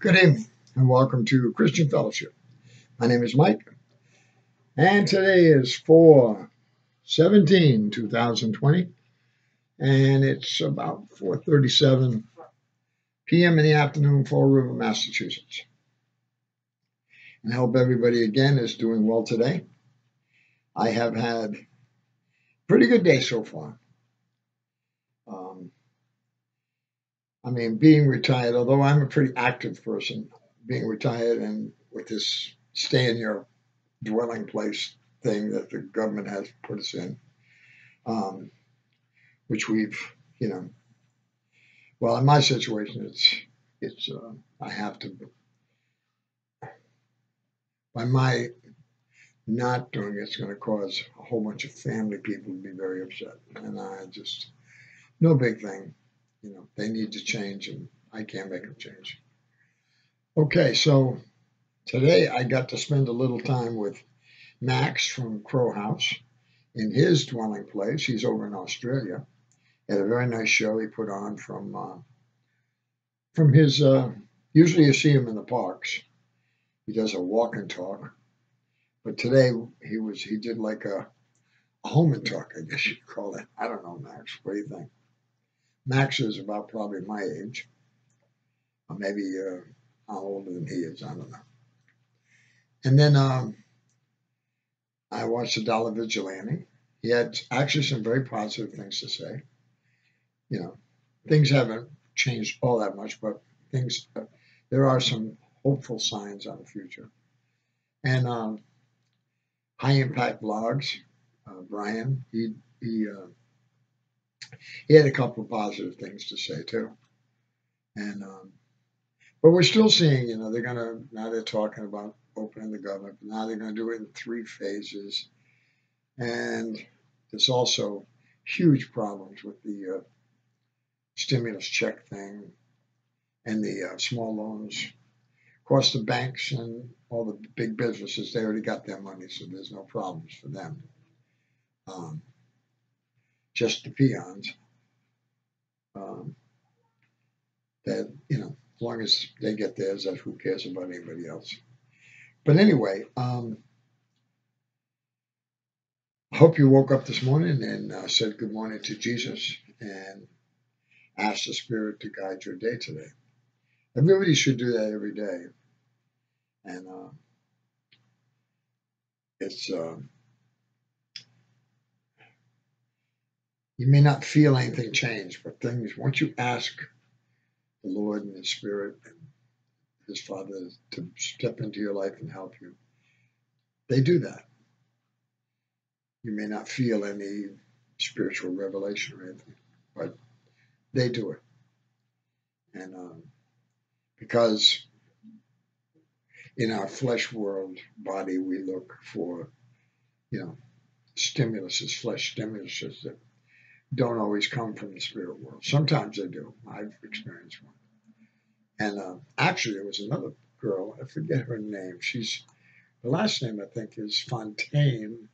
Good evening and welcome to Christian Fellowship. My name is Mike and today is 4 17 2020 and it's about 4:37 p.m. in the afternoon, Fall River, Massachusetts. And I hope everybody again is doing well today. I have had a pretty good day so far. Um, I mean, being retired, although I'm a pretty active person, being retired and with this stay in your dwelling place thing that the government has put us in, um, which we've, you know, well, in my situation, it's it's uh, I have to. By my not doing it, it's going to cause a whole bunch of family people to be very upset, and I just no big thing, you know. They need to change, and I can't make them change. Okay, so today I got to spend a little time with Max from Crow House in his dwelling place. He's over in Australia had a very nice show he put on from uh, from his. Uh, usually, you see him in the parks. He does a walk and talk, but today he was he did like a, a home and talk. I guess you'd call it. I don't know, Max. What do you think? Max is about probably my age, or maybe uh, how older than he is. I don't know. And then um, I watched the Dollar Vigilante. He had actually some very positive things to say you know, things haven't changed all that much, but things, there are some hopeful signs on the future. And um, high impact blogs, uh, Brian, he he uh, he had a couple of positive things to say too. And um, but we're still seeing, you know, they're gonna now they're talking about opening the government, but now they're gonna do it in three phases. And there's also huge problems with the uh, stimulus check thing and the uh, small loans. Of course, the banks and all the big businesses, they already got their money, so there's no problems for them. Um, just the peons. Um, that, you know, as long as they get theirs, that who cares about anybody else. But anyway, um, I hope you woke up this morning and uh, said good morning to Jesus and asked the Spirit to guide your day today. Everybody should do that every day. And uh, it's, uh, you may not feel anything change, but things, once you ask the Lord and the Spirit and His Father to step into your life and help you, they do that. You may not feel any spiritual revelation or anything, but they do it. And um, because in our flesh world body, we look for, you know, stimuluses, flesh stimuluses that don't always come from the spirit world. Sometimes they do. I've experienced one. And uh, actually, there was another girl, I forget her name. She's, the last name I think is Fontaine.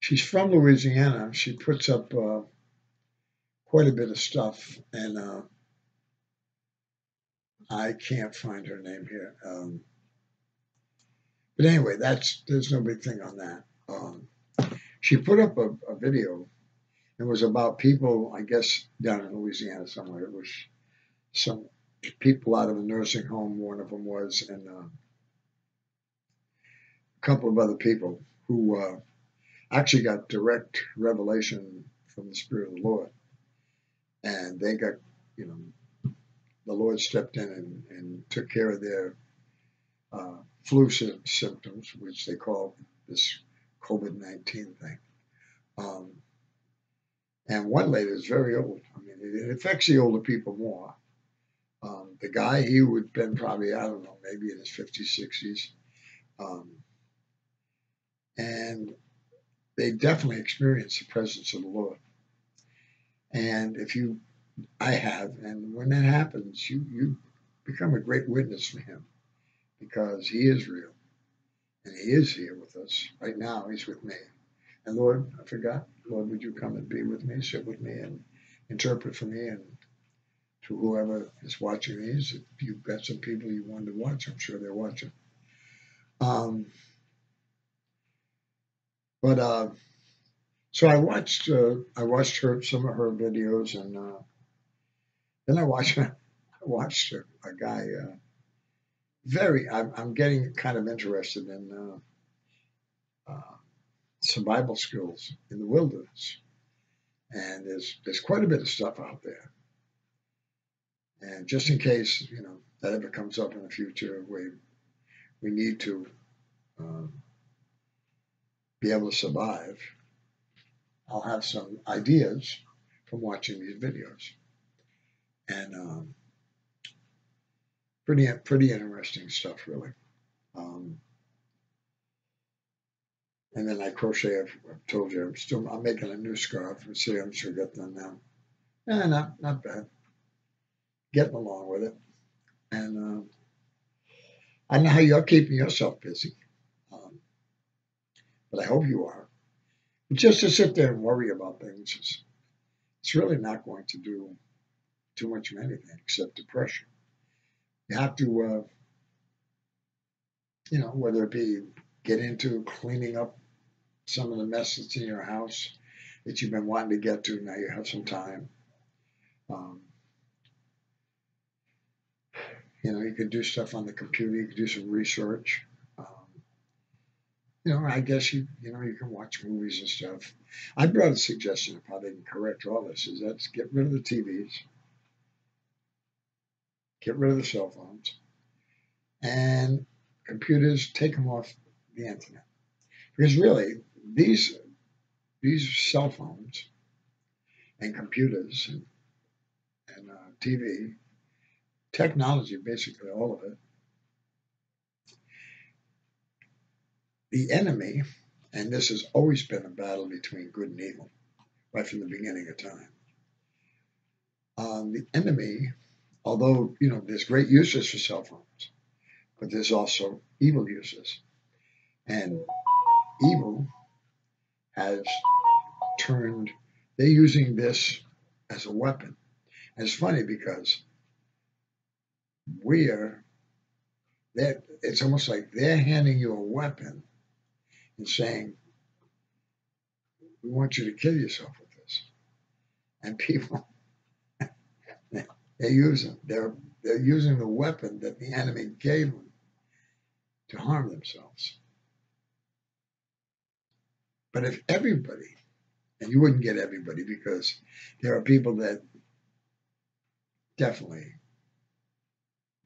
She's from Louisiana. She puts up uh, quite a bit of stuff, and uh, I can't find her name here. Um, but anyway, that's there's no big thing on that. Um, she put up a, a, video. It was about people, I guess, down in Louisiana somewhere. It was some people out of a nursing home. One of them was, and uh, a couple of other people who uh, actually got direct revelation from the Spirit of the Lord and they got, you know, the Lord stepped in and, and took care of their uh, flu symptoms, which they call this COVID 19 thing. Um, and one lady is very old. I mean, it, affects the older people more. Um, the guy, he would have been probably, I don't know, maybe in his 50s, 60s. Um, and they definitely experience the presence of the Lord. And if you, I have, and when that happens, you, you become a great witness for him because he is real and he is here with us. Right now, he's with me. And Lord, I forgot, Lord, would you come and be with me, sit with me, and interpret for me, and to whoever is watching these. If you've got some people you wanted to watch, I'm sure they're watching. Um, but uh, so I watched uh, I watched her some of her videos, and uh, then I watched I watched a, a guy. Uh, very, I'm, I'm getting kind of interested in uh, uh, some Bible schools in the wilderness, and there's there's quite a bit of stuff out there. And just in case you know that ever comes up in the future, we we need to um, be able to survive. I'll have some ideas from watching these videos, and um, pretty pretty interesting stuff, really. Um, and then I crochet. I've, I've, told you I'm still I'm making a new scarf. Let's see, I'm sure get done now. Eh, not not bad. Getting along with it, and um, I know how you're keeping yourself busy, um, but I hope you are. But just to sit there and worry about things, is, it's really not going to do too much of anything except depression. You have to, uh, you know, whether it be get into cleaning up some of the mess that's in your house that you've been wanting to get to. Now you have some time. Um, you know, you could do stuff on the computer. You could do some research. Um, you know, I guess you you know you can watch movies and stuff. I brought a suggestion of how can correct all this. Is that get rid of the TVs, get rid of the cell phones, and computers. Take them off the internet because really these these cell phones and computers and, and uh, TV technology, basically all of it. The enemy, and this has always been a battle between good and evil, right from the beginning of time. Um, the enemy, although you know there's great uses for cell phones, but there's also evil uses, and evil has turned, they're using this as a weapon. And it's funny because we're, that it's almost like they're handing you a weapon and saying, we want you to kill yourself with this. And people, they're using, they're, they're using the weapon that the enemy gave them to harm themselves. But if everybody, and you wouldn't get everybody because there are people that definitely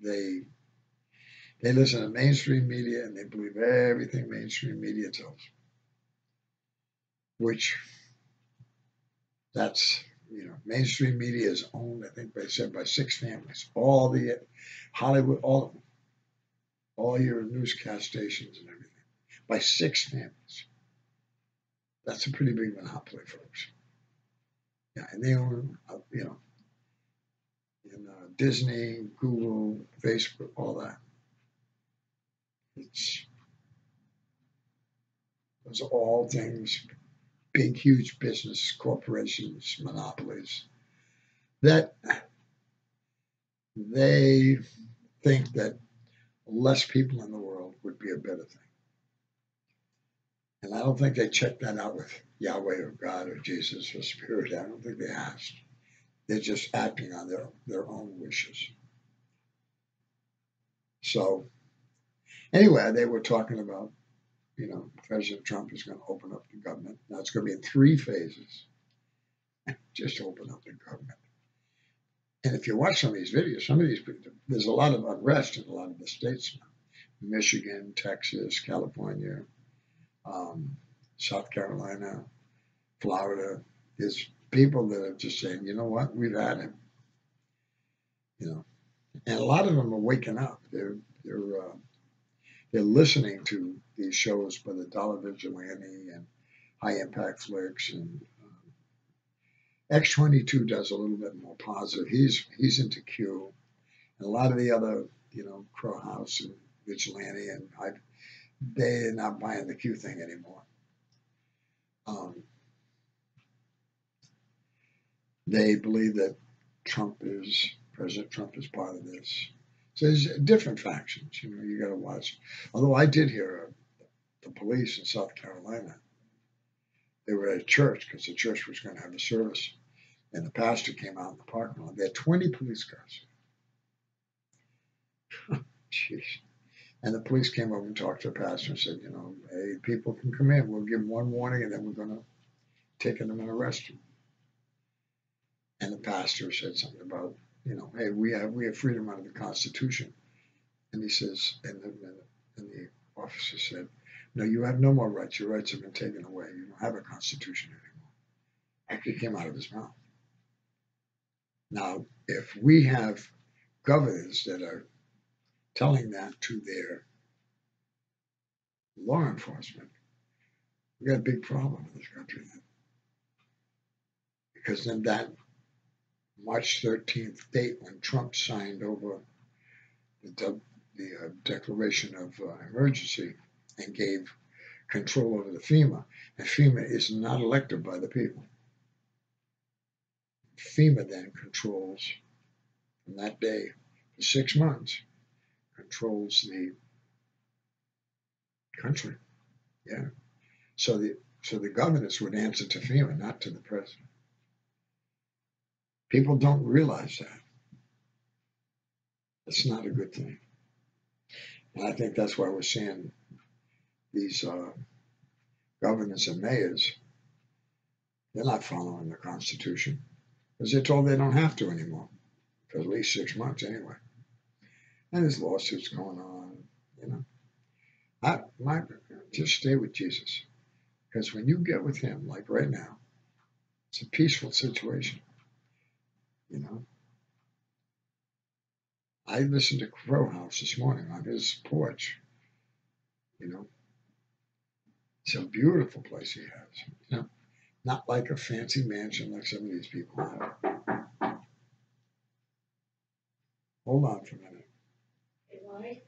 they they listen to mainstream media and they believe everything mainstream media tells which that's you know mainstream media is owned i think they said by six families. All the hollywood all of them all your newscast stations and everything. By six families that's a pretty big monopoly, folks. Yeah, and they own, uh, you know, uh, Disney, Google, Facebook, all that. It's those are all things, big, huge business corporations, monopolies that they think that less people in the world would be a better thing. I don't think they checked that out with Yahweh or God or Jesus or Spirit. I don't think they asked. They're just acting on their, their own wishes. So, anyway, they were talking about, you know, President Trump is going to open up the government. Now it's going to be in three phases. just open up the government. And if you watch some of these videos, some of these, people there's a lot of unrest in a lot of the states now. Michigan, Texas, California, um, South Carolina, Florida. There's people that are just saying, you know what, we've had him. You know, and a lot of them are waking up. They're they're uh, they're listening to these shows by the Dollar Vigilante and High Impact Flix and um, X22 does a little bit more positive. He's he's into Q, and a lot of the other you know Crow House and Vigilante and I they're not buying the Q thing anymore. Um, they believe that Trump is President Trump is part of this. So there's different factions. You know, you got to watch. Although I did hear uh, the police in South Carolina, they were at a church because the church was going to have a service, and the pastor came out in the parking lot. They had 20 police cars. Jeez. And the police came over and talked to the pastor and said, you know, hey, people can come in. We'll give them one warning, and then we're going to take them and arrest them. And the pastor said something about, you know, hey, we have we have freedom under the Constitution. And he says, and the, and the officer said, no, you have no more rights. Your rights have been taken away. You don't have a Constitution anymore. Actually came out of his mouth. Now, if we have governors that are telling that to their law enforcement, we got a big problem in this country. Because then that March 13th date when Trump signed over the, the uh, declaration of uh, emergency and gave control over the FEMA, and FEMA is not elected by the people. FEMA then controls, from that day for six months, controls the country. Yeah. So the so the governors would answer to FEMA, not to the president. People don't realize that. It's not a good thing. And I think that's why we're seeing these uh, governors and mayors, they're not following the Constitution because they're told they don't have to anymore for at least six months anyway. And there's lawsuits going on, you know. I my just stay with Jesus because when you get with Him, like right now, it's a peaceful situation. You know, I listened to Crow House this morning on his porch. You know, it's a beautiful place he has. You know, not like a fancy mansion like some of these people have. Hold on for a minute. Lonnie,